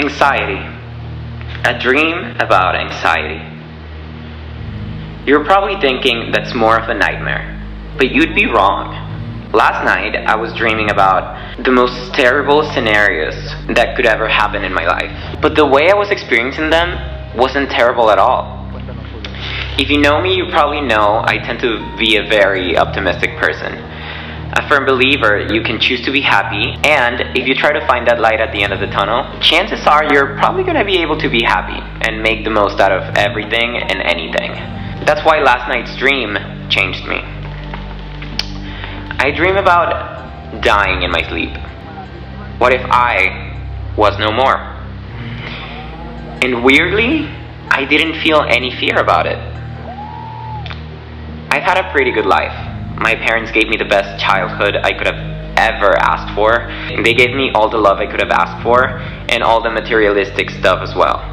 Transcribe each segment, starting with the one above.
Anxiety. A dream about anxiety. You're probably thinking that's more of a nightmare, but you'd be wrong. Last night, I was dreaming about the most terrible scenarios that could ever happen in my life. But the way I was experiencing them wasn't terrible at all. If you know me, you probably know I tend to be a very optimistic person. A firm believer you can choose to be happy, and if you try to find that light at the end of the tunnel, chances are you're probably going to be able to be happy and make the most out of everything and anything. That's why last night's dream changed me. I dream about dying in my sleep. What if I was no more? And weirdly, I didn't feel any fear about it. I've had a pretty good life. My parents gave me the best childhood I could have ever asked for. They gave me all the love I could have asked for, and all the materialistic stuff as well.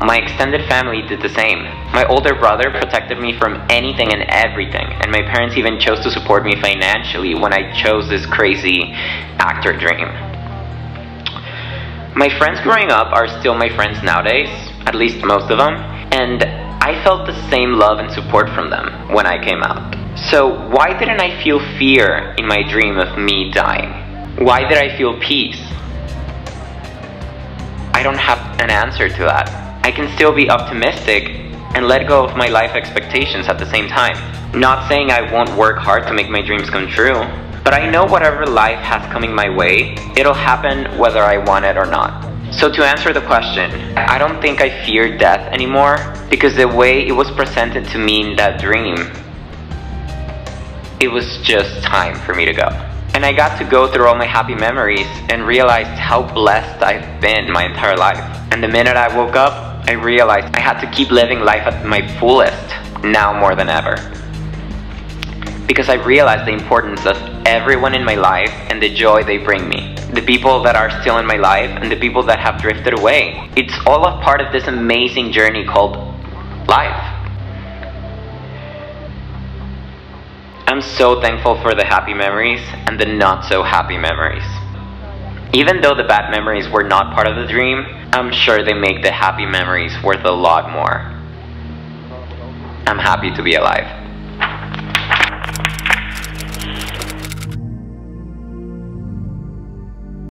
My extended family did the same. My older brother protected me from anything and everything, and my parents even chose to support me financially when I chose this crazy actor dream. My friends growing up are still my friends nowadays, at least most of them, and I felt the same love and support from them when I came out. So why didn't I feel fear in my dream of me dying? Why did I feel peace? I don't have an answer to that. I can still be optimistic and let go of my life expectations at the same time. Not saying I won't work hard to make my dreams come true, but I know whatever life has coming my way, it'll happen whether I want it or not. So to answer the question, I don't think I fear death anymore because the way it was presented to me in that dream, it was just time for me to go. And I got to go through all my happy memories and realized how blessed I've been my entire life. And the minute I woke up, I realized I had to keep living life at my fullest, now more than ever. Because I realized the importance of everyone in my life and the joy they bring me. The people that are still in my life and the people that have drifted away. It's all a part of this amazing journey called life. I'm so thankful for the happy memories and the not so happy memories. Even though the bad memories were not part of the dream, I'm sure they make the happy memories worth a lot more. I'm happy to be alive.